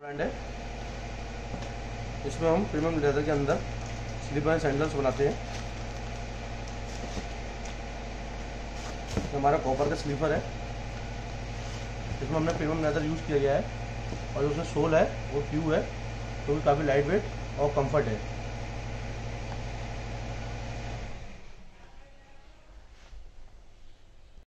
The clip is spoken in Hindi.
ब्रांड है। इसमें हम प्रीमियम लेदर के अंदर स्लीपर सैंडल्स बनाते हैं। हमारा कॉपर का स्लीपर है। इसमें हमने प्रीमियम लेदर यूज़ किया गया है। और जो उसमें सोल है, वो ट्यू है तो भी काफ़ी लाइट वेट और कंफर्ट है।